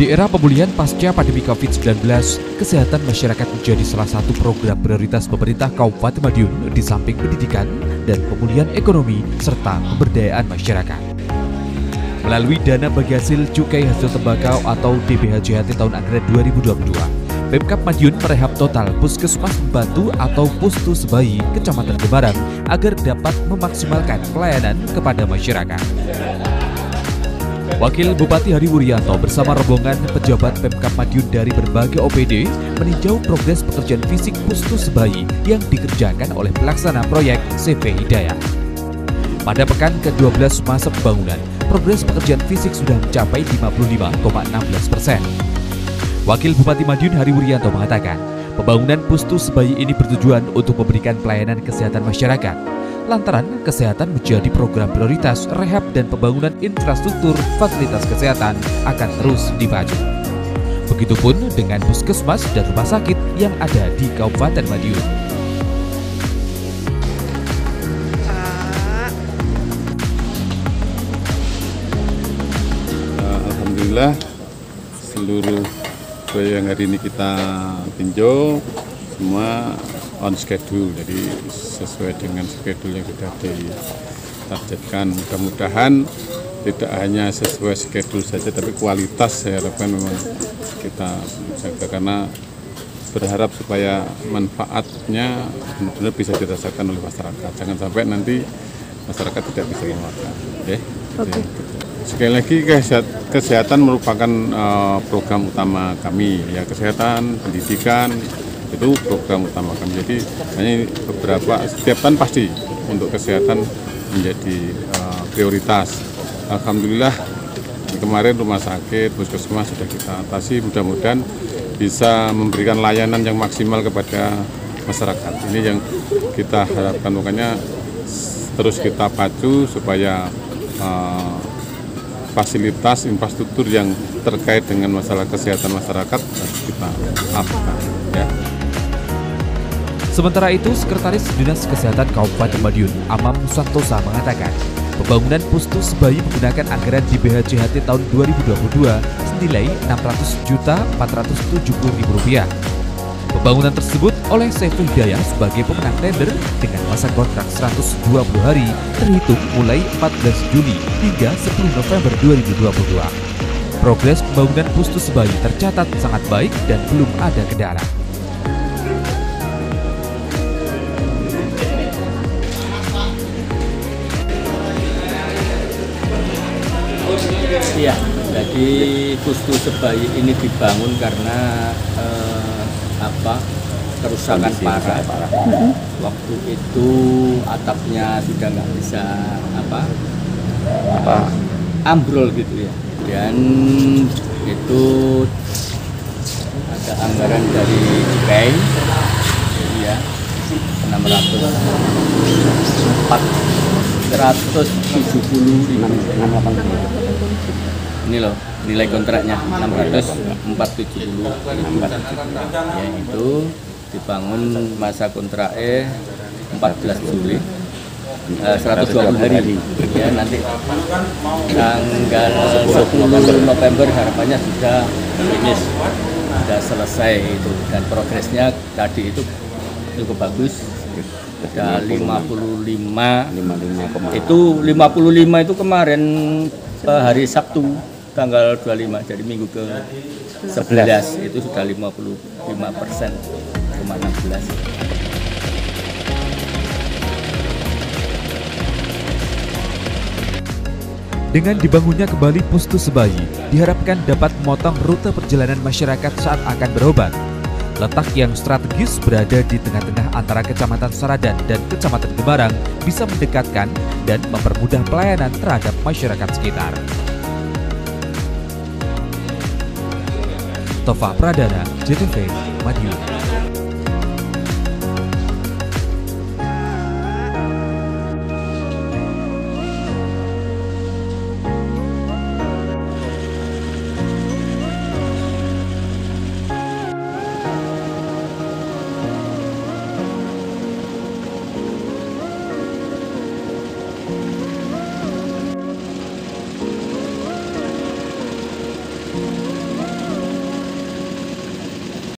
Di era pemulihan pasca pandemi COVID-19, kesehatan masyarakat menjadi salah satu program prioritas pemerintah Kabupaten Madiun di samping pendidikan dan pemulihan ekonomi serta pemberdayaan masyarakat. Melalui dana bagi hasil cukai hasil tembakau atau DBHJHT tahun anggaran 2022, Pemkap Madiun merehab total puskesmas membantu atau pustu sebayi Kecamatan Gebaran agar dapat memaksimalkan pelayanan kepada masyarakat. Wakil Bupati Hari Wuryanto bersama rombongan pejabat Pemkap Madiun dari berbagai OPD meninjau progres pekerjaan fisik Pustu Sebayi yang dikerjakan oleh pelaksana proyek CV Hidayah. Pada pekan ke-12 masa pembangunan, progres pekerjaan fisik sudah mencapai 55,16 persen. Wakil Bupati Madiun Hari Wuryanto mengatakan, pembangunan Pustu Sebayi ini bertujuan untuk memberikan pelayanan kesehatan masyarakat lantaran kesehatan menjadi program prioritas rehab dan pembangunan infrastruktur fasilitas kesehatan akan terus dibaju. Begitupun dengan puskesmas dan rumah sakit yang ada di Kabupaten Madiun. Alhamdulillah seluruh yang hari ini kita tinjau semua on schedule. Jadi sesuai dengan schedule yang sudah ditargetkan. Mudah-mudahan tidak hanya sesuai schedule saja tapi kualitas saya harapkan memang kita jaga karena berharap supaya manfaatnya benar-benar bisa dirasakan oleh masyarakat. Jangan sampai nanti masyarakat tidak bisa memakan okay? okay. sekali lagi kesehatan merupakan uh, program utama kami ya. Kesehatan pendidikan itu program utama kami. Jadi hanya beberapa setiap tahun pasti untuk kesehatan menjadi uh, prioritas. Alhamdulillah kemarin rumah sakit puskesmas sudah kita atasi. Mudah-mudahan bisa memberikan layanan yang maksimal kepada masyarakat. Ini yang kita harapkan makanya terus kita pacu supaya uh, fasilitas infrastruktur yang terkait dengan masalah kesehatan masyarakat kita lakukan ya. Sementara itu, Sekretaris Dinas Kesehatan Kabupaten Madiun, Amam Santosa mengatakan, pembangunan Pustu Sebayi menggunakan anggaran di BHJHT tahun 2022 senilai 600 juta 470 ribu rupiah. Pembangunan tersebut oleh Saiful Hidayah sebagai pemenang tender dengan masa kontrak 120 hari terhitung mulai 14 Juli hingga 10 November 2022. Progres pembangunan Pustu Sebayi tercatat sangat baik dan belum ada kendala. Iya, jadi Pustu Sebayi ini dibangun karena eh, apa kerusakan parah. parah. Waktu itu atapnya sudah nggak bisa apa, apa ambrol gitu ya. Dan itu ada anggaran dari Cukai ya 604 170 ini loh nilai kontraknya 600 470 yaitu dibangun masa kontrak E 14 Juli uh, 120 hari. Ya nanti tanggal 10 November harapannya sudah finish sudah selesai itu. Dan progresnya tadi itu cukup bagus ada 55 55, itu 55 itu kemarin uh, hari Sabtu tanggal 25 jadi minggu ke 11 itu sudah 55 persen 16 Dengan dibangunnya kembali Pustu Sebayi, diharapkan dapat memotong rute perjalanan masyarakat saat akan berobat. Letak yang strategis berada di tengah-tengah antara Kecamatan Saradan dan Kecamatan Gemarang bisa mendekatkan dan mempermudah pelayanan terhadap masyarakat sekitar. Tova Pradana, JTV, Madiun.